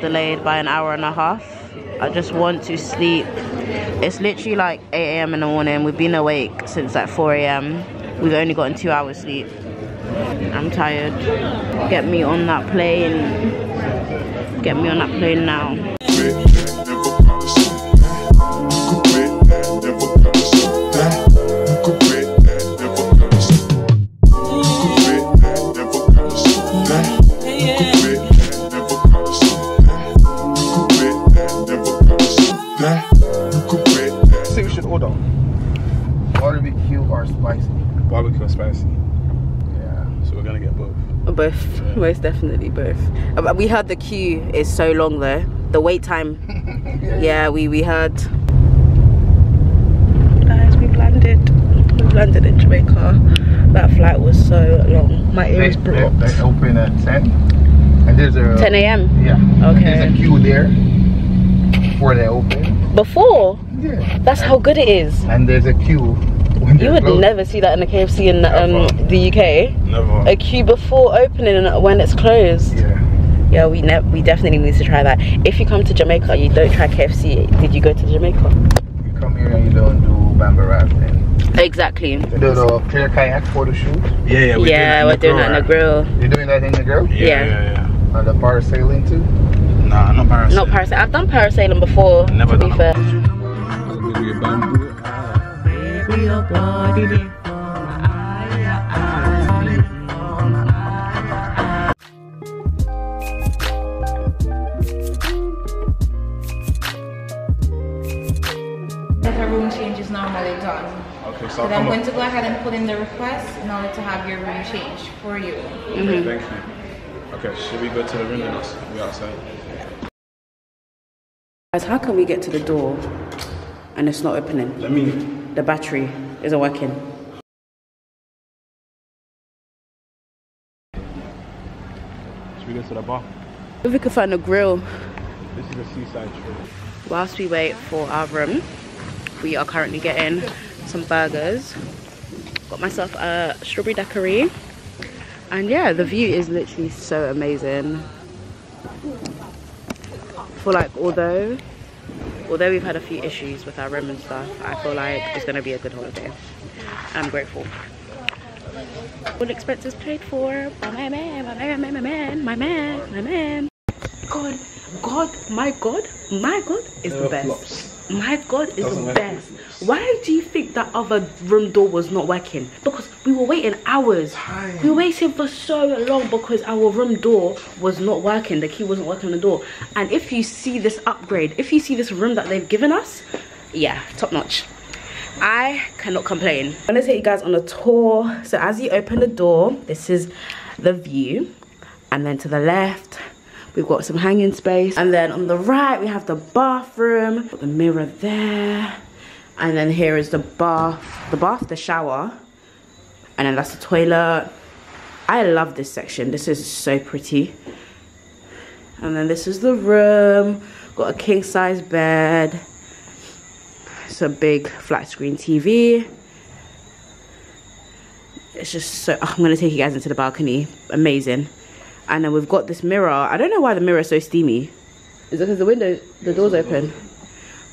delayed by an hour and a half. I just want to sleep. It's literally like 8 a.m. in the morning. We've been awake since like 4 a.m. We've only gotten two hours sleep. I'm tired. Get me on that plane. Get me on that plane now. Both. Both, most definitely both. Uh, We heard the queue is so long though. The wait time. yeah, we we heard. Guys, we landed. We landed in Jamaica. That flight was so long. My ears They, blocked. they open at 10. And there's a 10 a.m. Yeah. Okay. There's a queue there before they open. Before. Yeah. That's how good it is. And there's a queue when You would closed. never see that in a KFC in um, the UK. Never. A queue before opening and when it's closed. Yeah. Yeah, we ne- we definitely need to try that. If you come to Jamaica, you don't try KFC. Did you go to Jamaica? You come here and you don't do bamboo rafting. Exactly. You do the clear kayak photo shoot. Yeah, yeah. We're yeah, we're doing that in Negril. You're doing that in Negril? Yeah, Yeah. yeah, yeah. And the parasailing too? Nah, not parasailing. Not parasailing. I've done parasailing before. Never to be done fair. That a room change is normally done. Okay, so So I'll I'm going to go ahead and put in the request in order to have your room changed for you. Okay, mm-hmm. thank you. Okay, should we go to the room and us? We outside. Guys, how can we get to the door and it's not opening? Let me. The battery isn't working. Should we go to the bar? If we could find a grill This is a seaside trip. whilst we wait for our room, we are currently getting some burgers. Got myself a strawberry daiquiri. And yeah, the view is literally so amazing. For like although although we've had a few issues with our room and stuff, I feel like it's gonna be a good holiday. I'm grateful. All expenses paid for by my man, my man, my man, my man, my man. God, God, my God, my God is the best. My God is the best. Why do you think that other room door was not working? Because we were waiting hours. We were waiting for so long because our room door was not working. The key wasn't working on the door. And if you see this upgrade, if you see this room that they've given us, yeah, top notch. I cannot complain. I'm gonna take you guys on a tour. So as you open the door, this is the view. And then to the left, we've got some hanging space. And then on the right, we have the bathroom, got the mirror there. And then here is the bath, the bath, the shower. And then that's the toilet. I love this section. This is so pretty. And then this is the room. Got a king size bed. It's a big flat screen TV. It's just so. oh, I'm gonna take you guys into the balcony. Amazing. And then we've got this mirror. I don't know why the mirror is so steamy. Is it because the window, the door's open?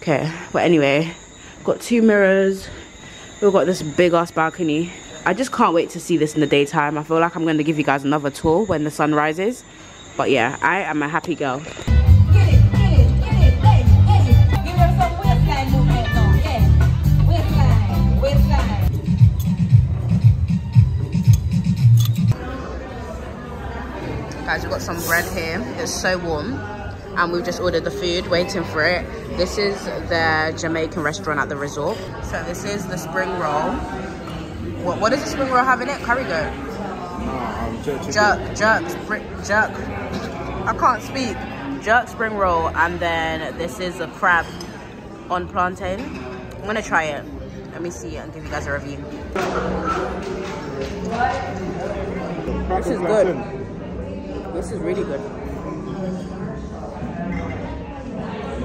Okay, but anyway, got two mirrors. We've got this big ass balcony. I just can't wait to see this in the daytime. I feel like I'm gonna give you guys another tour when the sun rises. But yeah, I am a happy girl. Guys, we've got some bread here. It's so warm. And we've just ordered the food, waiting for it. This is the Jamaican restaurant at the resort. So this is the spring roll. What, what does the spring roll have in it? Curry goat. Um, Jerk, jerk, jerk. I can't speak. Jerk spring roll. And then this is a crab on plantain. I'm gonna try it. Let me see and give you guys a review. This is good. This is really good.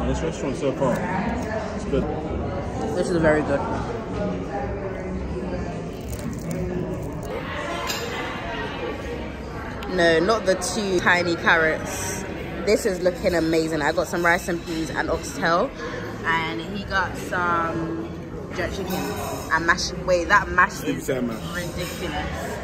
This restaurant so far, it's good. This is very good. No, not the two tiny carrots. This is looking amazing. I got some rice and peas and oxtail. And he got some jerk chicken and mashed. Wait, that mashed is mash. ridiculous.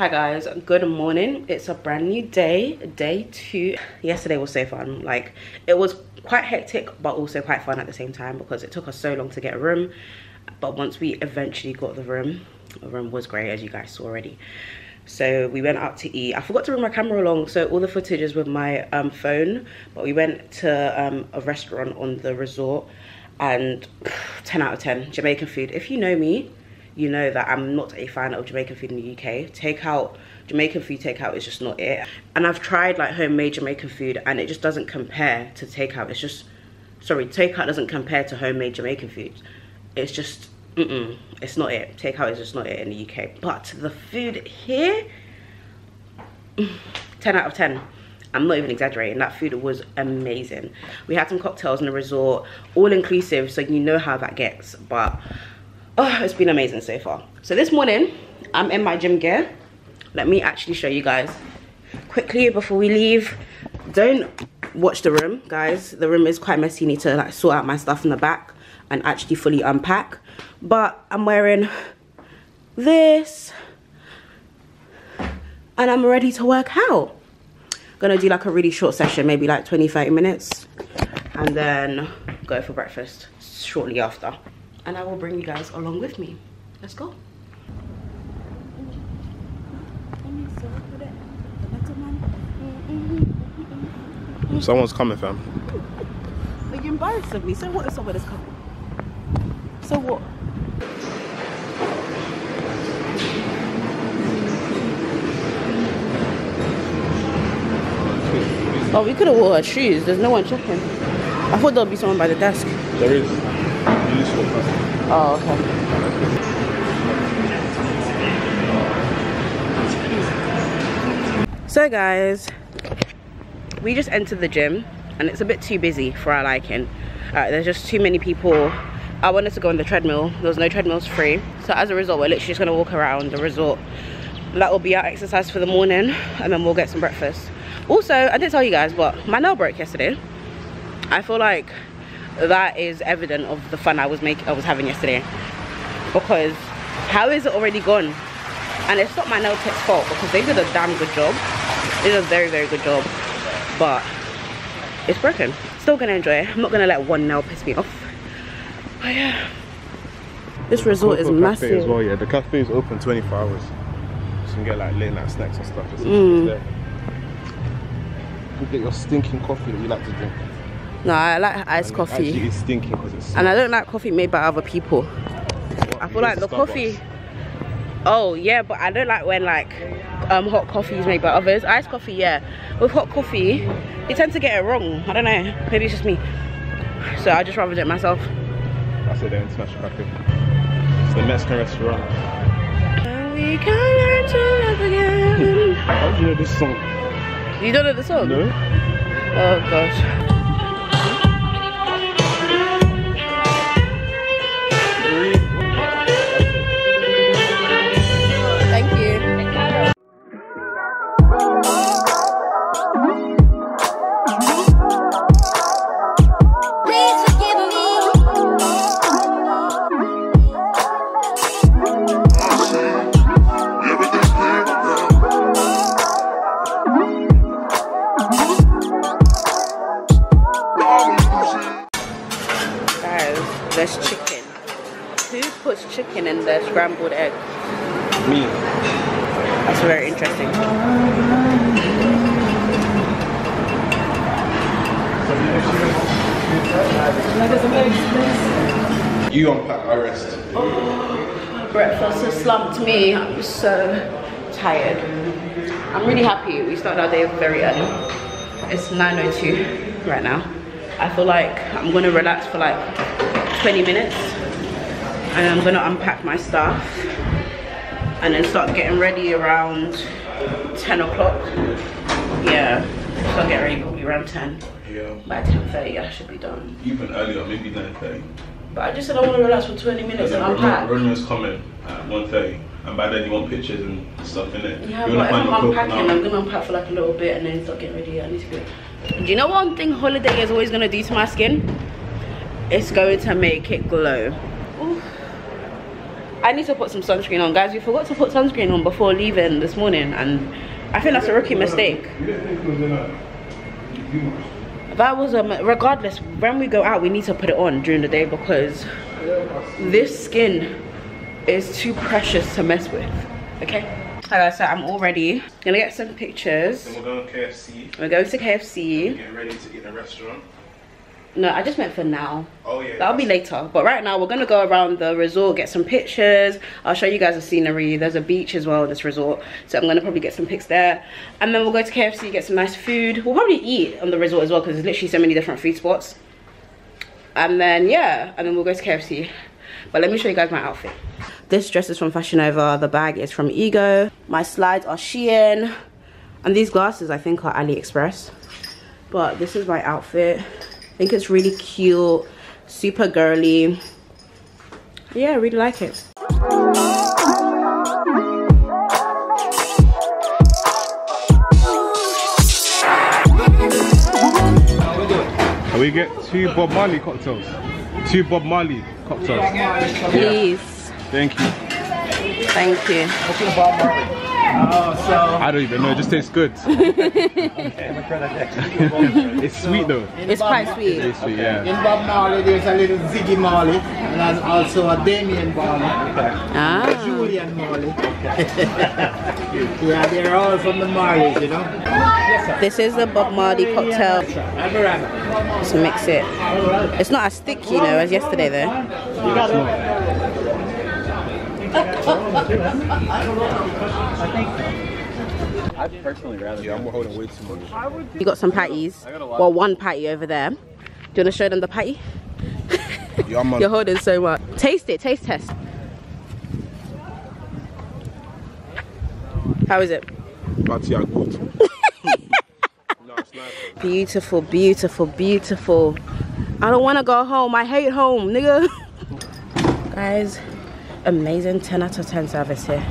Hi guys, good morning. It's a brand new day, day two. Yesterday was so fun. Like it was quite hectic, but also quite fun at the same time because it took us so long to get a room. But once we eventually got the room, the room was great as you guys saw already. So we went out to eat. I forgot to bring my camera along, so all the footage is with my um, phone. But we went to um, a restaurant on the resort and 10 out of 10 Jamaican food. If you know me, you know that I'm not a fan of Jamaican food in the UK. Takeout, Jamaican food takeout is just not it. And I've tried like homemade Jamaican food and it just doesn't compare to takeout. It's just, sorry, takeout doesn't compare to homemade Jamaican food. It's just, mm-mm, it's not it. Takeout is just not it in the UK. But the food here, 10 out of 10. I'm not even exaggerating. That food was amazing. We had some cocktails in the resort, all inclusive, so you know how that gets. But oh, it's been amazing so far. So this morning, I'm in my gym gear. Let me actually show you guys quickly before we leave. Don't watch the room, guys. The room is quite messy. You need to like sort out my stuff in the back and actually fully unpack. But I'm wearing this and I'm ready to work out gonna do like a really short session maybe like 20 30 minutes and then go for breakfast shortly after and i will bring you guys along with me let's go Someone's coming, fam. are you embarrassed of me so what if someone is coming so what Oh, we could have wore our shoes. There's no one checking. I thought there'd be someone by the desk. There is. Oh, okay. So guys, we just entered the gym and it's a bit too busy for our liking. Uh, there's just too many people. I wanted to go on the treadmill. There was no treadmills free. So as a result, we're literally just gonna walk around the resort. That will be our exercise for the morning and then we'll get some breakfast. Also, I didn't tell you guys, but my nail broke yesterday. I feel like that is evident of the fun I was making I was having yesterday. Because how is it already gone? And it's not my nail tech's fault because they did a damn good job. They did a very, very good job. But it's broken. Still gonna enjoy it. I'm not gonna let one nail piss me off. But yeah. This resort is massive. as well, yeah. The cafe is open 24 hours. So you can get like late night snacks and stuff. It's, Mm. it's there. You get your stinking coffee that you like to drink. No, I like iced coffee. Actually, it's stinking because it's. And I don't like coffee made by other people. I feel like the coffee. Oh yeah, but I don't like when like um hot coffee is made by others. Iced coffee, yeah. With hot coffee, you tend to get it wrong. I don't know. Maybe it's just me. So I just rather do it myself. That's it, the international cafe. It's the Mexican restaurant. And we can learn you know this song? You don't know the song? No? Oh gosh. Thank You unpack, I rest. Breakfast has slumped me. I'm so tired. I'm really happy. We started our day very early. It's 9.02 right now. I feel like I'm gonna relax for like 20 minutes and I'm gonna unpack my stuff and then start getting ready around 10 o'clock. Yeah, start getting ready probably around 10. Yeah. By 10.30 I should be done. Even earlier, maybe 9.30. But I just said I wanna relax for 20 minutes and unpack. Romeo's coming at 1.30. And by then you want pictures and stuff in it. Yeah, you but wanna if find I'm your unpacking, now. I'm gonna unpack for like a little bit and then start getting ready. I need to go. Do you know one thing holiday is always gonna do to my skin? It's going to make it glow. Oof. I need to put some sunscreen on, guys. We forgot to put sunscreen on before leaving this morning, and I think that's a rookie mistake. That was um. Regardless, when we go out, we need to put it on during the day because this skin is too precious to mess with. Okay. Alright, so I'm all ready. Gonna get some pictures. Then we're going to KFC. We're going to KFC. Getting ready to eat in a restaurant. No, I just meant for now. Oh yeah. That'll be later. But right now, we're gonna go around the resort, get some pictures. I'll show you guys the scenery. There's a beach as well in this resort. So I'm gonna probably get some pics there. And then we'll go to KFC, get some nice food. We'll probably eat on the resort as well because there's literally so many different food spots. And then, yeah, and then we'll go to KFC. But let me show you guys my outfit. This dress is from Fashion Nova. The bag is from Ego. My slides are Shein. And these glasses, I think, are AliExpress. But this is my outfit. I think it's really cute, super girly. Yeah, I really like it. We get two Bob Marley cocktails. Two Bob Marley cocktails. Please. Thank you. Thank you. I don't even know, it just tastes good. it's sweet though. It's quite sweet. It's sweet, yeah. In Bob Marley, there's a little Ziggy Marley, and there's also a Damien Marley, Ah. Julian Marley. yeah, they're all from the Marleys, you know. This is the Bob Marley cocktail. I'm a rabbit. Let's mix it. It's not as thick, you know, as yesterday though. I'd personally rather. Yeah, I'm holding way too much. You got some patties. Well, one patty over there. Do you want to show them the patty? Yeah, man. You're holding so much. Taste it. Taste test. How is it? But yeah, good. no, it's nice. Beautiful, beautiful, beautiful. I don't want to go home. I hate home, nigga. Guys, amazing 10 out of 10 service here.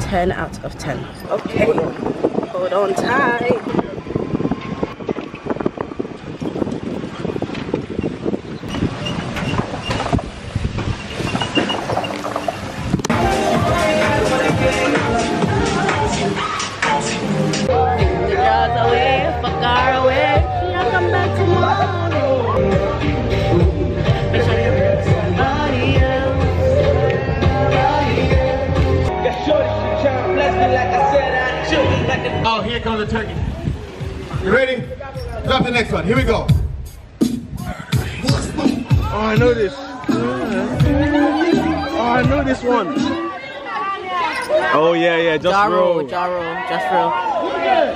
10 out of 10. Okay, hold on tight. Jaro, just real.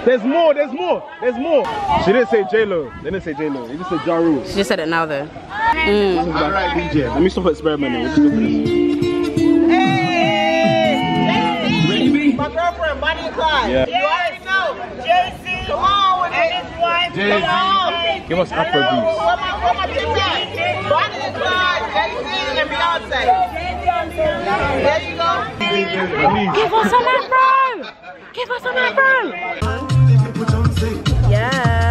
There's more, there's more, there's more. She didn't say J Lo. They didn't say J Lo. They just said Ja Rule. She just said it now though. Mm. All right, DJ. Let me stop experimenting. We'll just do this. My girlfriend, Bonnie and Clyde. Yeah. You already know. Jacy, come on. It is why. Jacy, give us Afro beats. Give us some afro! Give us some afro! Yeah.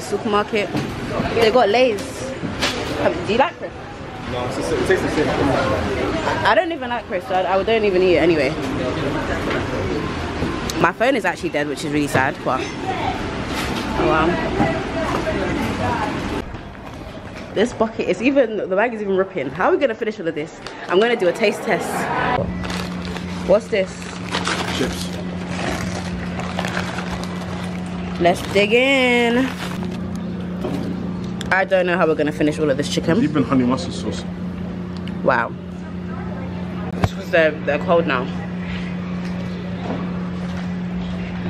Right now we're in a supermarket. They got Lay's. Do you like Chris? No, it's the- it tastes the same. I don't even like Chris, so I, I don't even eat it anyway. My phone is actually dead, which is really sad, but oh well. This bucket is even, the bag is even ripping. How are we gonna finish all of this? I'm gonna do a taste test. What's this? Chips. Let's dig in. I don't know how we're gonna finish all of this chicken. In honey mustard sauce. Wow. This was they're, they're cold now.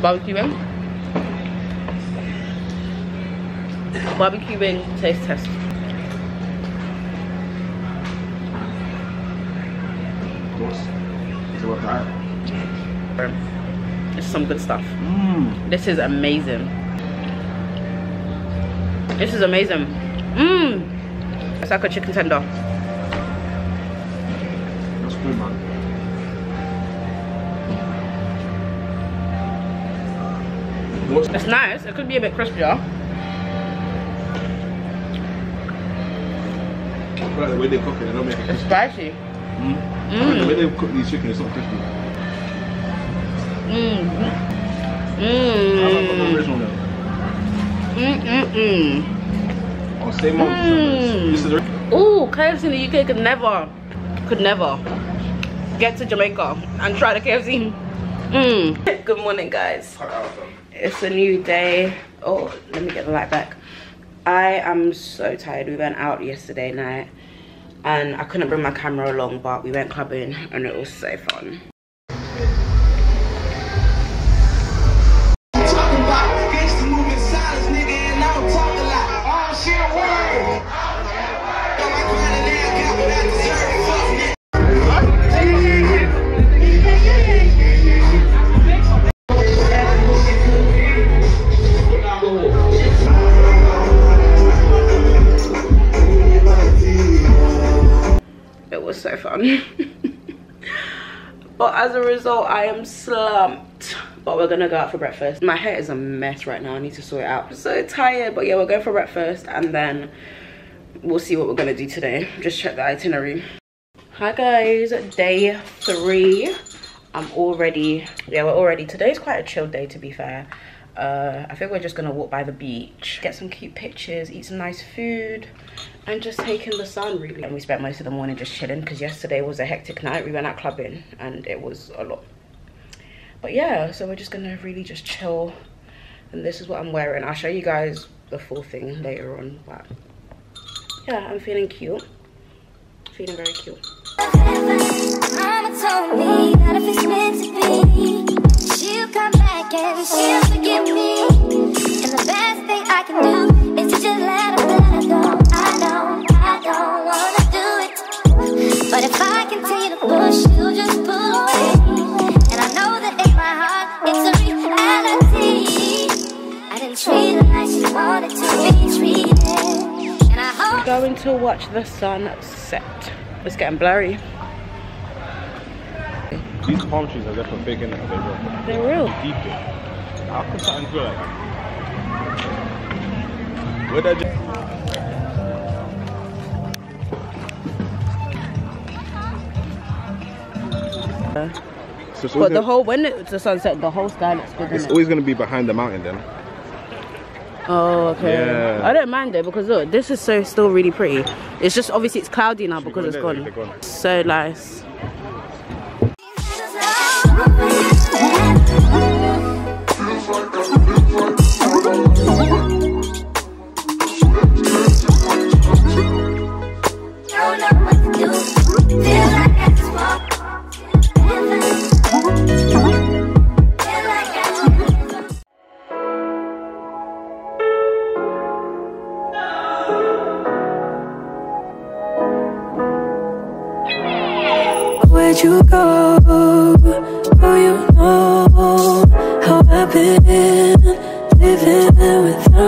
Barbecue wing. Barbecue wing taste test. Is it what? It's some good stuff. Mmm. This is amazing. This is amazing. Mmm. It's like a chicken tender. That's good, man. It's nice. It could be a bit crispier. like the way they cook it? They don't make it It's spicy. Mm. Mean, the way they cook these chicken, it's not crispy. Mmm. I like the Mmm. Oh, same. Mm. This is Ooh, KFC in the UK could never, could never get to Jamaica and try the KFC. Mm. Good morning, guys. It's a new day. Oh, let me get the light back. I am so tired. We went out yesterday night and I couldn't bring my camera along, but we went clubbing and it was so fun. As a result, I am slumped. But we're gonna go out for breakfast. My hair is a mess right now. I need to sort it out. I'm so tired. But yeah, we're going for breakfast and then we'll see what we're gonna do today. Just check the itinerary. Hi guys, day three. I'm already, yeah, we're already, today's quite a chill day to be fair. Uh, I think we're just gonna walk by the beach, get some cute pictures, eat some nice food, and just taking the sun really. And we spent most of the morning just chilling because yesterday was a hectic night. We went out clubbing and it was a lot. But yeah, so we're just gonna really just chill. And this is what I'm wearing. I'll show you guys the full thing later on. But yeah, I'm feeling cute. Feeling very cute. Don't wanna do it, but if I continue to push, she'll just pull away. And I know that in my heart it's a reality. I didn't treat her like she wanted to be treated, and I hope. Going to watch the sun set. It's getting blurry. These palm trees are definitely fake in it. They real. They're real. Deep it. How could something feel like that? Where'd that So But the gonna, whole when it's the sunset, the whole sky looks good. it's it? always gonna be behind the mountain then. Oh, okay. Yeah. I don't mind it because look, this is so still really pretty. It's just obviously it's cloudy now because go it's in there, gone. they're gone. So nice.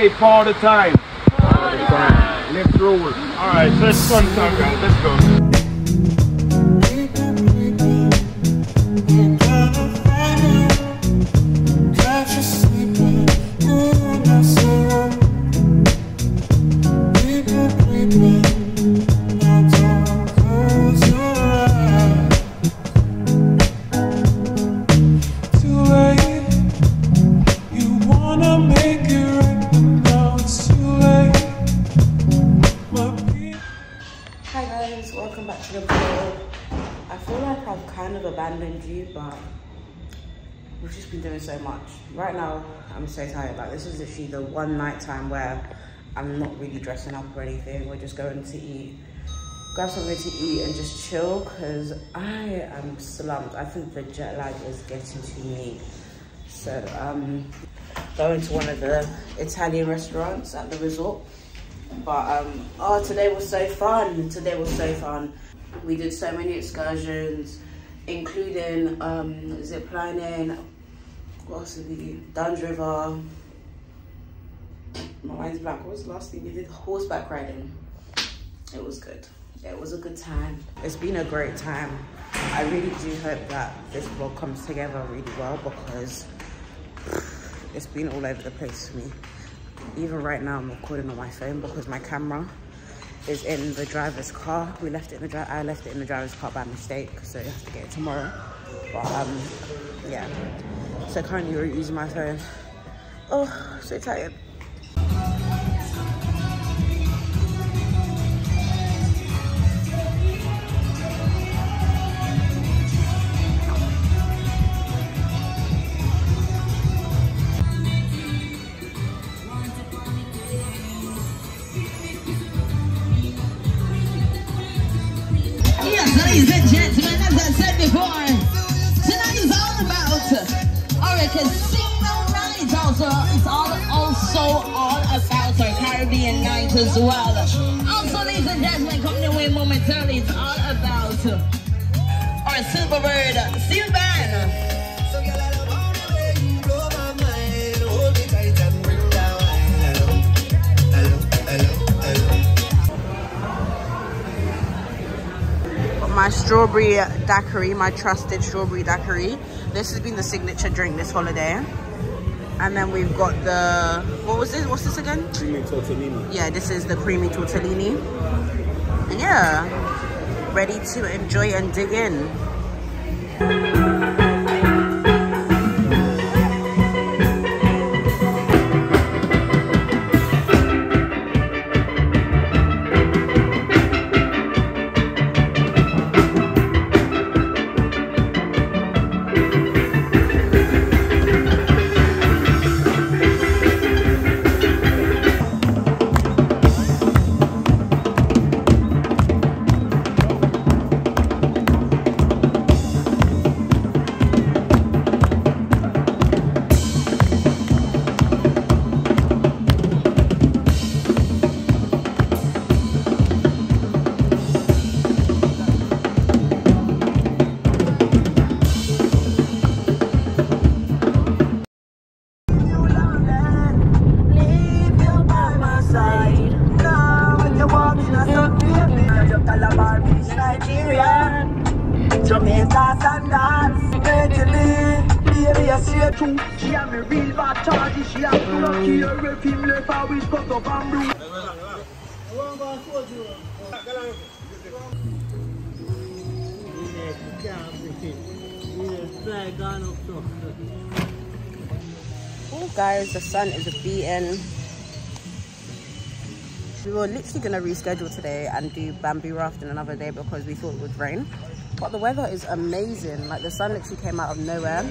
Say all the time. Let's roll. All right, so fun time, guys. So much. Right now, I'm so tired. Like this is literally the one night time where I'm not really dressing up or anything. We're just going to eat, grab something to eat and just chill because I am slumped. I think the jet lag is getting to me. So um, going to one of the Italian restaurants at the resort. But um, oh, today was so fun. Today was so fun. We did so many excursions, including um, zip do? Dunn's River. My mind's blank. What was the last thing we did? Horseback riding. It was good. It was a good time. It's been a great time. I really do hope that this vlog comes together really well because it's been all over the place for me. Even right now, I'm recording on my phone because my camera is in the driver's car. We left it in the dri I left it in the driver's car by mistake, so you have to get it tomorrow. But um, yeah. So currently we're using my phone. Oh, so tired. Strawberry daiquiri, my trusted strawberry daiquiri. This has been the signature drink this holiday. And then we've got the, what was this? What's this again? Creamy tortellini. Yeah, this is the creamy tortellini. And yeah, ready to enjoy and dig in. Sun is beating. We were literally gonna reschedule today and do bamboo rafting another day because we thought it would rain. But the weather is amazing. Like the sun literally came out of nowhere.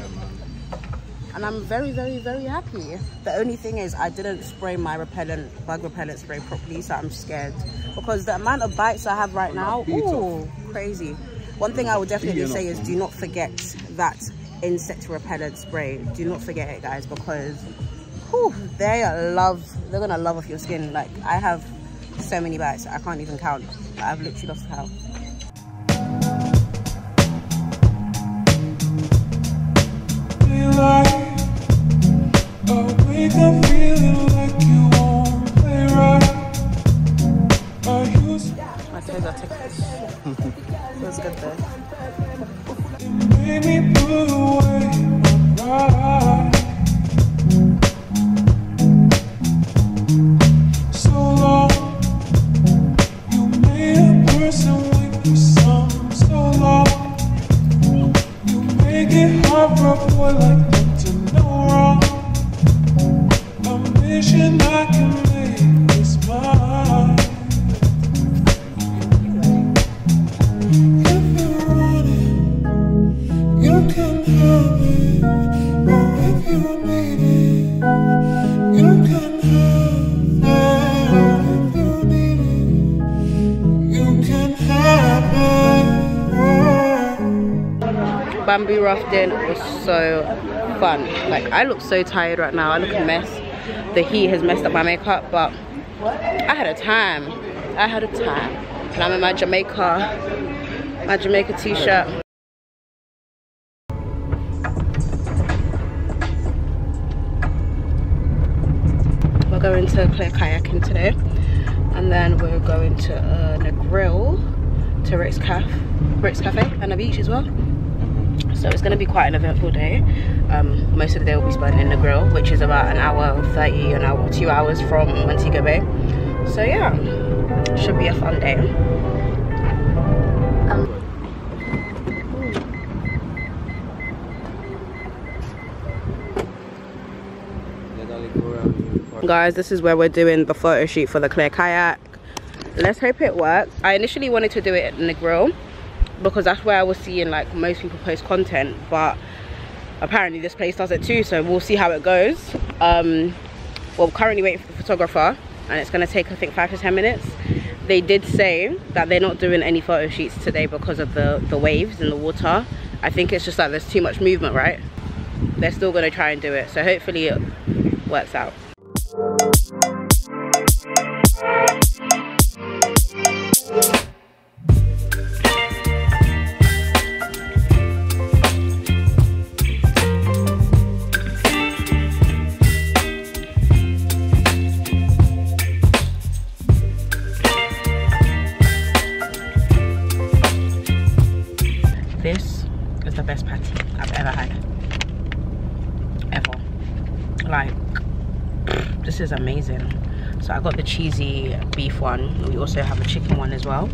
And I'm very, very, very happy. The only thing is I didn't spray my repellent, bug repellent spray properly, so I'm scared. Because the amount of bites I have right now, ooh, crazy. One thing I would definitely say is do not forget that insect repellent spray. Do not forget it, guys, because whew, they love, they're gonna love off your skin. Like I have so many bites, I can't even count. I've literally lost count. Awake, I'm feeling like you won't play right. Are you My toes are ticklish. Feels good though. Rafting was so fun. Like I look so tired right now. I look a mess. The heat has messed up my makeup, but I had a time. I had a time. And I'm in my Jamaica, my Jamaica t-shirt. We're going to clear kayaking today. And then we're going to uh, Negril, to Rick's Cafe, Rick's Cafe and the beach as well so it's going to be quite an eventful day. Um, most of the day will be spent in Negril which is about an hour 30 an hour two hours from montego bay. So yeah should be a fun day. Guys this is where we're doing the photo shoot for the clear kayak. Let's hope it works. I initially wanted to do it in Negril because that's where I was seeing like most people post content but apparently this place does it too so we'll see how it goes. Um well currently waiting for the photographer and it's going to take I think five to ten minutes. They did say that they're not doing any photo shoots today because of the the waves in the water. I think it's just like there's too much movement right? They're still going to try and do it so hopefully it works out is amazing so I got the cheesy beef one we also have a chicken one as well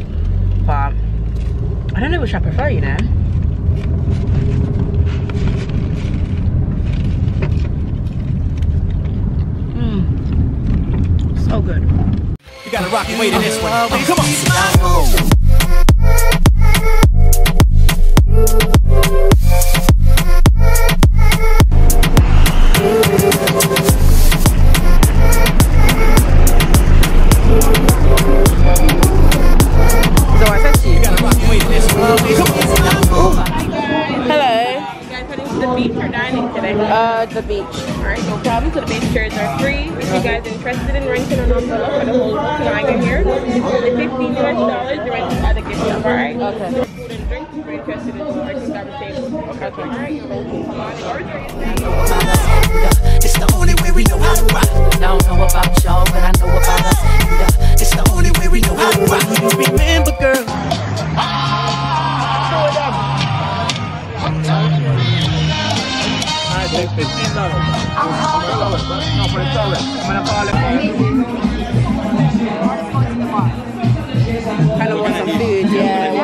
but I don't know which I prefer you know mm. so good You gotta rock your way to this one. Come on. Fifteen dollars. Hundred the yeah.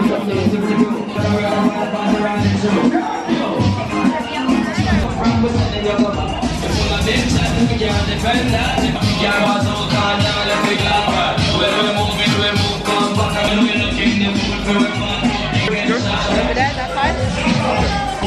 That?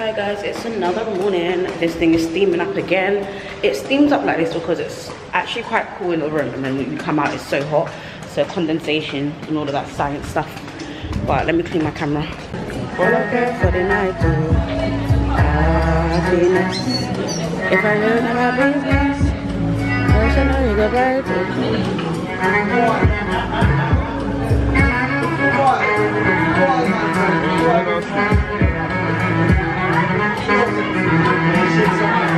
Hi guys, it's another morning. This thing is steaming up again. It steams up like this because it's actually quite cool in the room and then when you come out it's so hot. So condensation and all of that science stuff. But let me clean my camera. You. Thank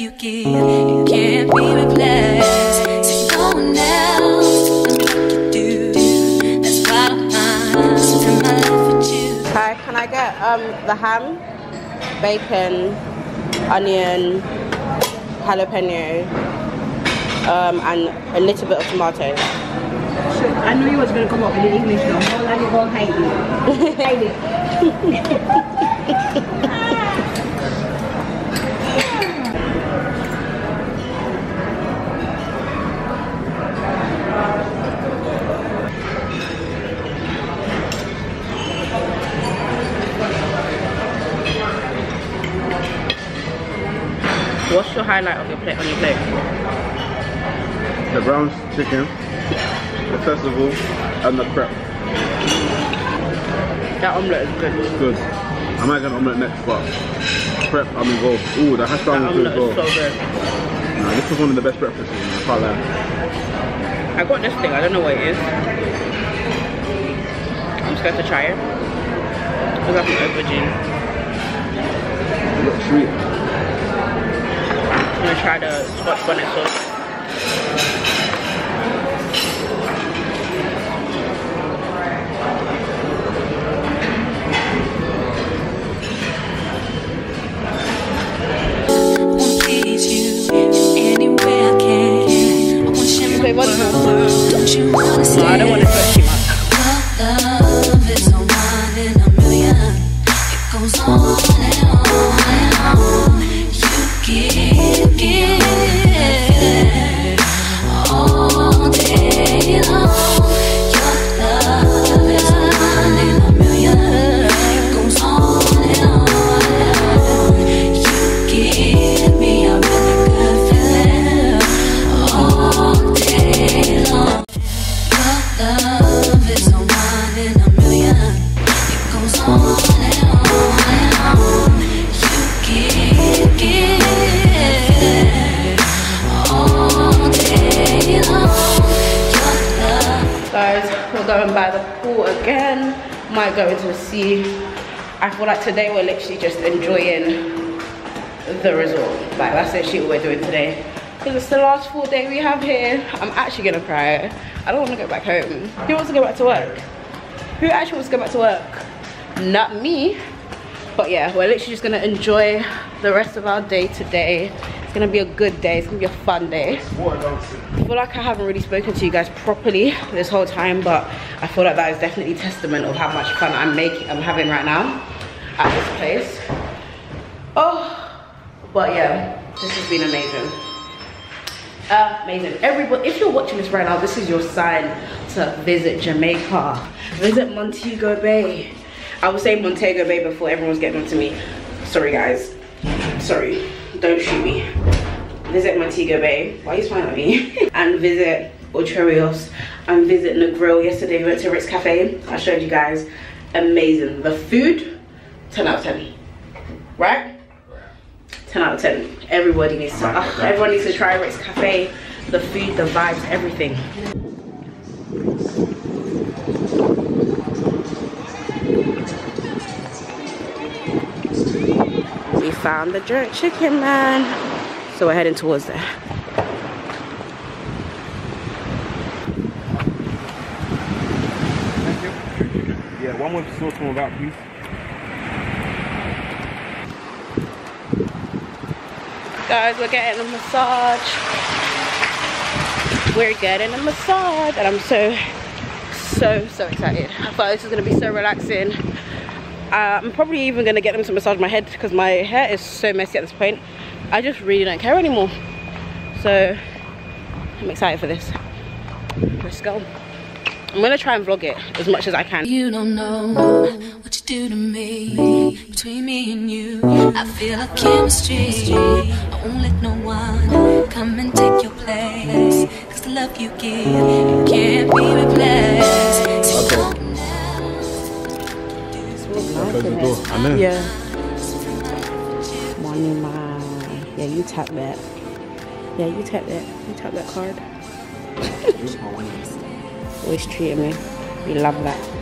you give, it can't be replaced. So no one else does me do. That's why I'm spend my life with you. Hi, can I get um the ham, bacon, onion, jalapeno, um, and a little bit of tomato. I knew you was gonna come up with the English though. How long you gonna hide it? hide it. highlight of your plate on your plate? The brown chicken, the festival, and the crepe. That omelette is good. It's good. I might get an omelette next, but crepe, I'm involved. Ooh, the hash brown That is good as well. is so good. Nah, this was one of the best breakfasts. I can't lie. I got this thing, I don't know what it is. I'm scared to try it. It's like an aubergine. It looks sweet. I'm gonna try the scotch bonnet Like today we're literally just enjoying the resort. Like that's literally what we're doing today. Because it's the last full day we have here. I'm actually gonna cry. I don't want to go back home. Who wants to go back to work? Who actually wants to go back to work? Not me. But yeah, we're literally just gonna enjoy the rest of our day today. It's gonna be a good day. It's gonna be a fun day. I feel like I haven't really spoken to you guys properly this whole time, but I feel like that is definitely testament of how much fun I'm making, I'm having right now at this place. Oh, but yeah, this has been amazing. Amazing. Everybody, if you're watching this right now, this is your sign to visit Jamaica. Visit Montego Bay. I was saying Montego Bay before everyone's getting onto me. Sorry guys. Sorry. Don't shoot me. Visit Montego Bay. Why are you smiling at me? and visit Ocho Rios and visit Negril. Yesterday we went to Rick's Cafe. I showed you guys. Amazing. The food, 10 out of 10. Right? 10 out of 10. Everybody needs to, uh, everyone needs to try Rick's Cafe. The food, the vibes, everything. We found the jerk chicken man. So we're heading towards there. Yeah, one with sauce, one without, please. Guys, we're getting a massage. We're getting a massage and I'm so, so, so excited. I thought this was gonna be so relaxing. Uh, I'm probably even gonna get them to massage my head because my hair is so messy at this point. I just really don't care anymore. So, I'm excited for this. Let's go. I'm gonna try and vlog it as much as I can. You don't know what you do to me. Between me and you, I feel a chemistry. I won't let no one come and take your place. Cause the love you give, it can't be replaced. So you don't I know. Yeah. Money man. Yeah, you tap that. Yeah, you tap that. You tap that card. Always treating me. We love that.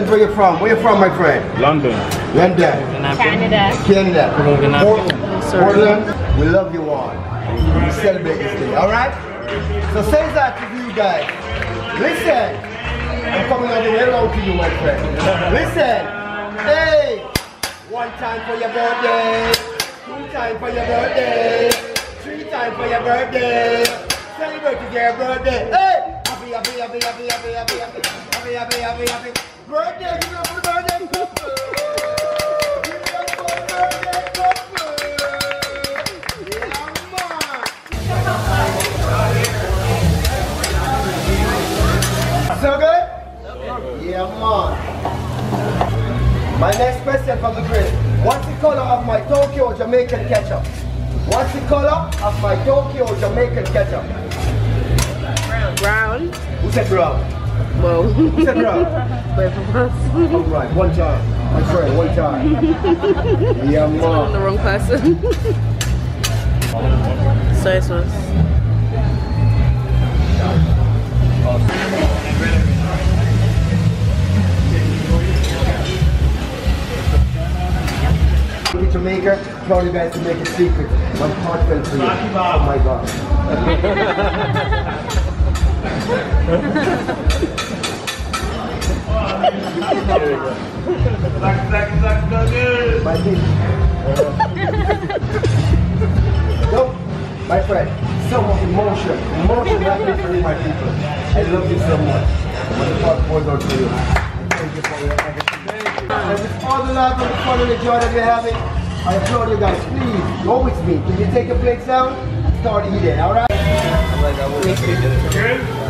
Guys to where you're from. Where you from, my friend? London. London. Canada. Canada. Portland. Portland. We love you all. We celebrate this day, alright? So say that to you guys. Listen. I'm coming all the way around to you, my friend. Listen. Hey. One time for your birthday. Two time for your birthday. Three time for your birthday. Celebrate your birthday. Happy, happy, happy, happy, happy, happy, happy, happy, happy. Birthday, give it up for the birthday couple. Give. So good? Yeah, man. My next question from the grid. What's the color of my Tokyo Jamaican ketchup? What's the color of my Tokyo Jamaican ketchup? Brown. Who said brown? Whoa. Who said brown? Both of us. All right, one time. My friend, one time. Yeah, I'm the man. wrong person. Soy sauce. to Jamaica, tell you guys to make a secret. I'm heartfelt for you. Oh my God. My baby. no, my friend, so much emotion. Emotion that me my people. I love you so much. When the heart pours out to you. Thank you for your everything. And with all the love and the fun and the joy that we're having, I applaud you guys. Please, go with me. Can you take your plates down? Start eating, alright? Party like I want to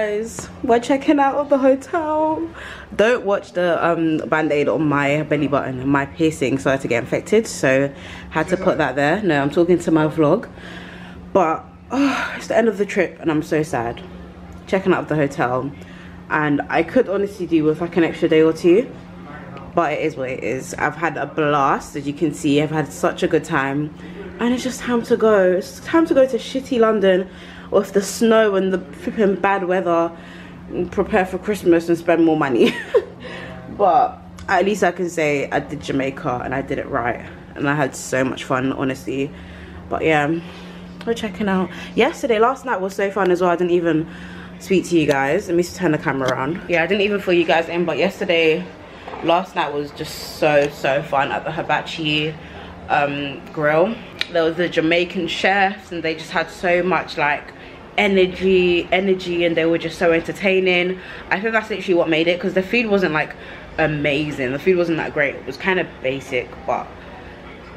guys. We're checking out of the hotel. Don't watch the um band-aid on my belly button my piercing started to get infected so had to put that there. No i'm talking to my vlog. But oh, it's the end of the trip and i'm so sad. Checking out of the hotel. And i could honestly do with like an extra day or two but it is what it is. I've had a blast as you can see. I've had such a good time. And it's just time to go. It's time to go to shitty london with the snow and the flipping bad weather prepare for christmas and spend more money. But at least i can say i did jamaica and i did it right and i had so much fun honestly. But yeah we're checking out. Yesterday last night was so fun as well. I didn't even speak to you guys. Let me turn the camera around. Yeah i didn't even fill you guys in but yesterday last night was just so so fun at the hibachi um, grill. There was the jamaican chefs and they just had so much like energy energy and they were just so entertaining. I think that's literally what made it because the food wasn't like amazing. The food wasn't that great. It was kind of basic but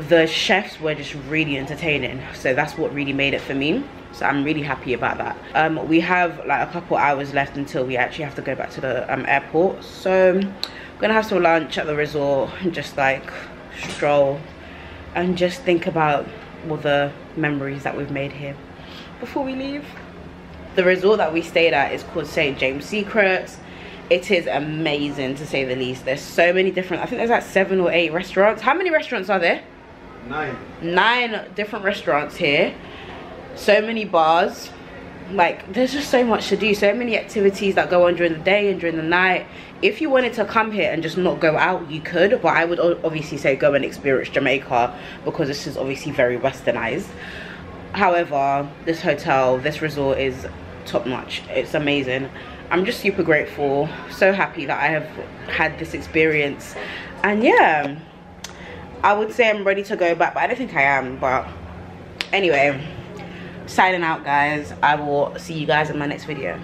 the chefs were just really entertaining. So that's what really made it for me. So i'm really happy about that. Um, we have like a couple hours left until we actually have to go back to the um, airport. So i'm gonna have some lunch at the resort and just like stroll and just think about all the memories that we've made here. Before we leave the resort that we stayed at is called st james secrets. It is amazing to say the least. There's so many different i think there's like seven or eight restaurants. How many restaurants are there? Nine. nine different restaurants here. So many bars. Like there's just so much to do. So many activities that go on during the day and during the night. If you wanted to come here and just not go out you could but i would obviously say go and experience jamaica because this is obviously very westernized. However this hotel this resort is top notch. It's amazing. I'm just super grateful. So happy that i have had this experience. And yeah i would say i'm ready to go back but i don't think i am. But anyway signing out guys. I will see you guys in my next video